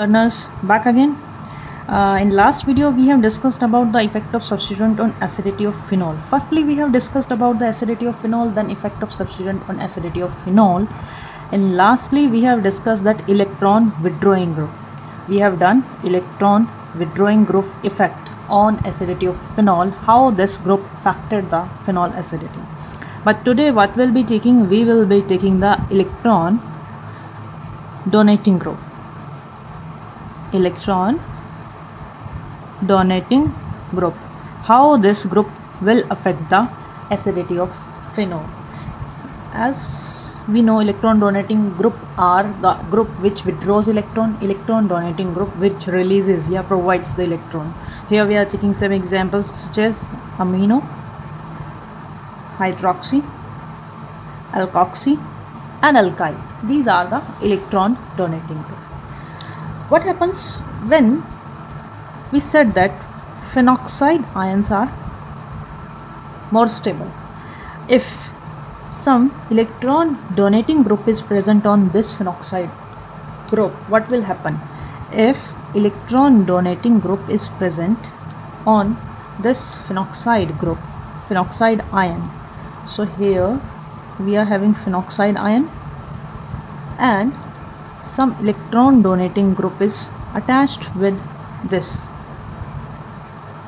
learners back again. Uh, in last video we have discussed about the effect of substituent on acidity of phenol. Firstly we have discussed about the acidity of phenol then effect of substituent on acidity of phenol. And lastly we have discussed that electron withdrawing group. We have done electron withdrawing group effect on acidity of phenol how this group affected the phenol acidity. But today what we'll be taking we will be taking the electron donating group electron donating group. How this group will affect the acidity of phenol? As we know electron donating group are the group which withdraws electron electron donating group which releases yeah provides the electron. Here we are taking some examples such as amino hydroxy alkoxy and alkyl. These are the electron donating group what happens when we said that phenoxide ions are more stable? If some electron donating group is present on this phenoxide group what will happen? If electron donating group is present on this phenoxide group phenoxide ion so here we are having phenoxide ion and some electron donating group is attached with this.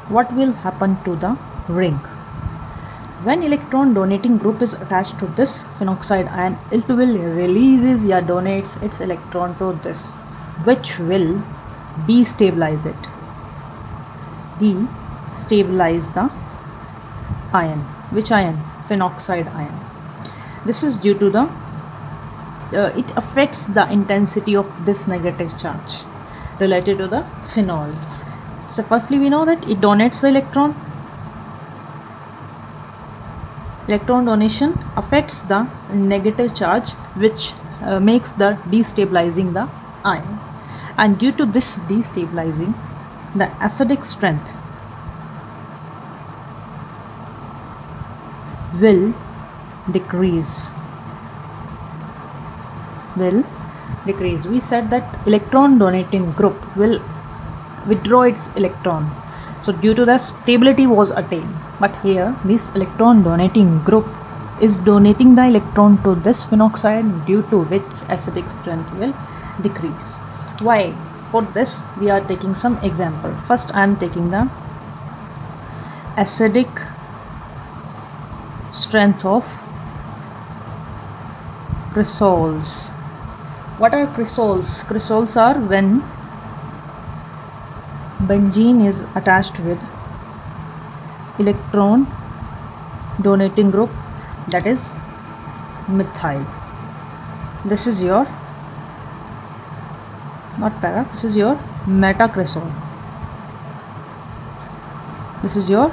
What will happen to the ring? When electron donating group is attached to this phenoxide ion it will releases or donates its electron to this which will destabilize it. Destabilize the ion. Which ion? Phenoxide ion. This is due to the uh, it affects the intensity of this negative charge related to the phenol. So firstly we know that it donates the electron. Electron donation affects the negative charge which uh, makes the destabilizing the ion. And due to this destabilizing the acidic strength will decrease will decrease. We said that electron donating group will withdraw its electron. So due to that stability was attained. But here this electron donating group is donating the electron to this phenoxide due to which acidic strength will decrease. Why? For this we are taking some example. First i am taking the acidic strength of cresols what are cresols cresols are when benzene is attached with electron donating group that is methyl. This is your not para this is your metacresol this is your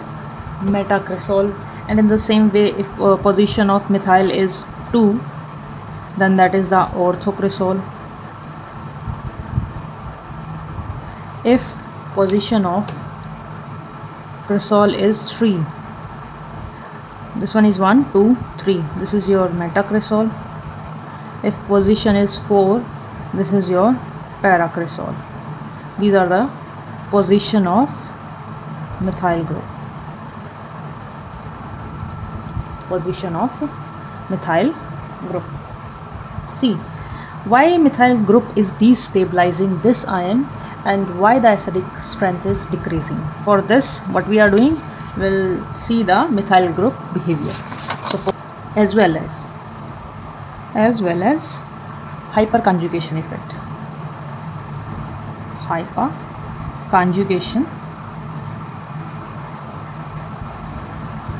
metacresol and in the same way if uh, position of methyl is 2 then that is the orthocresol if position of cresol is 3 this one is 1 2 3 this is your metacresol if position is 4 this is your paracresol these are the position of methyl group. Position of methyl group See why methyl group is destabilizing this ion and why the acidic strength is decreasing. For this what we are doing we'll see the methyl group behavior. So as well as as well as hyperconjugation effect. Hyperconjugation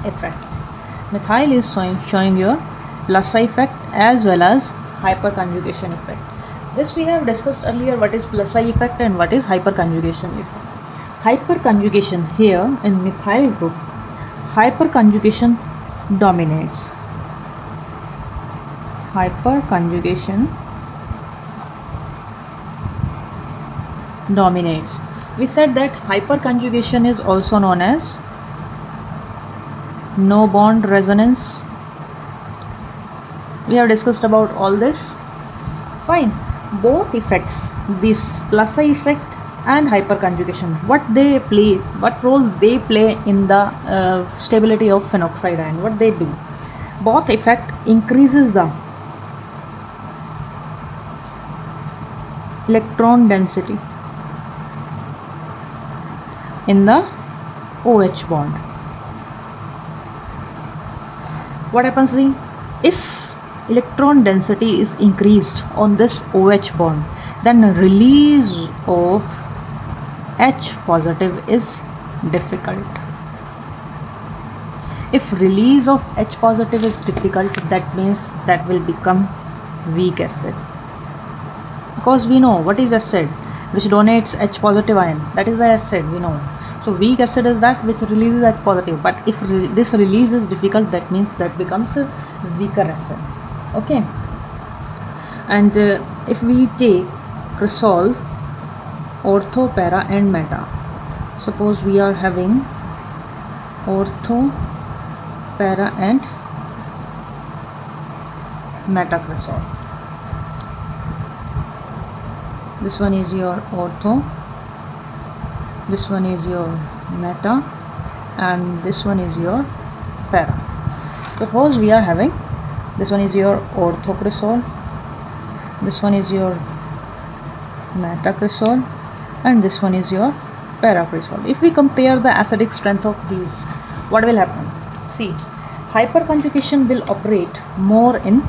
effects. Methyl is showing, showing your plus effect as well as hyperconjugation effect. This we have discussed earlier what is plus I effect and what is hyperconjugation effect. Hyperconjugation here in methyl group hyperconjugation dominates. Hyperconjugation dominates. We said that hyperconjugation is also known as no bond resonance we have discussed about all this. Fine. Both effects this plus I effect and hyperconjugation what they play what role they play in the uh, stability of phenoxide ion what they do. Both effect increases the electron density in the OH bond. What happens see if electron density is increased on this OH bond then release of H positive is difficult. If release of H positive is difficult, that means that will become weak acid. Because we know what is acid which donates H positive ion. That is the acid we know. So weak acid is that which releases H positive. But if re this release is difficult, that means that becomes a weaker acid. Okay. And uh, if we take cresol ortho para and meta suppose we are having ortho para and metacresol this one is your ortho this one is your meta and this one is your para suppose we are having this one is your orthocresol. This one is your metacresol. And this one is your paracresol. If we compare the acidic strength of these what will happen? See hyperconjugation will operate more in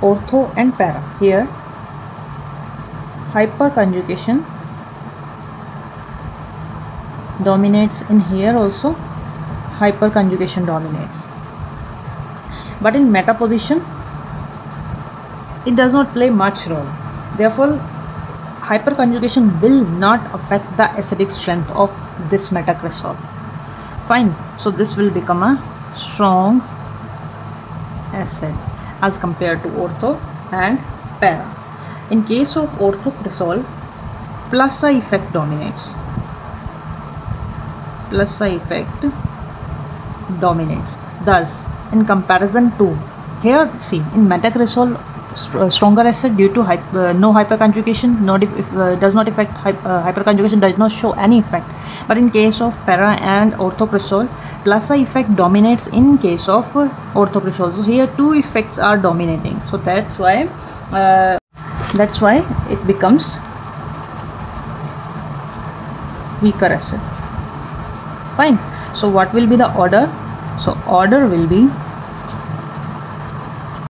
ortho and para. Here hyperconjugation dominates in here also. Hyperconjugation dominates but in meta position it does not play much role. Therefore hyperconjugation will not affect the acidic strength of this metacresol fine. So this will become a strong acid as compared to ortho and para. In case of orthocresol plus effect dominates. Plus effect dominates. Thus in comparison to here see in metacresol uh, stronger acid due to uh, no hyperconjugation not if, if uh, does not affect hy uh, hyperconjugation does not show any effect. But in case of para and orthocresol plus effect dominates in case of uh, orthocresol so here two effects are dominating. So that's why uh, that's why it becomes weaker acid. Fine. So what will be the order so order will be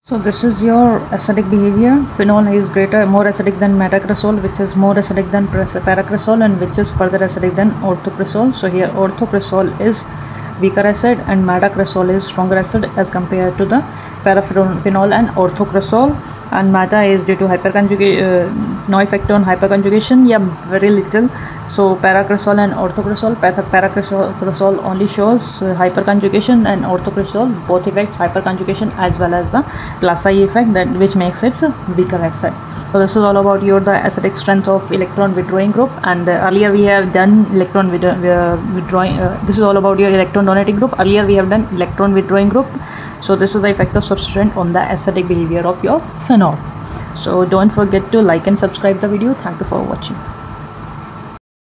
so this is your acidic behavior. Phenol is greater, more acidic than metacresol, which is more acidic than paracresol, and which is further acidic than orthocresol. So here orthocresol is weaker acid and metacresol is stronger acid as compared to the paraphenol and orthocresol and meta is due to hyperconjugation uh, no effect on hyperconjugation yeah very little. So paracresol and orthocresol paracresol only shows uh, hyperconjugation and orthocresol both effects hyperconjugation as well as the plus i effect that which makes it weaker acid. So this is all about your the acidic strength of electron withdrawing group. And uh, earlier we have done electron uh, withdrawing uh, this is all about your electron donating group. Earlier we have done electron withdrawing group. So this is the effect of substrate on the acidic behavior of your phenol. So don't forget to like and subscribe the video. Thank you for watching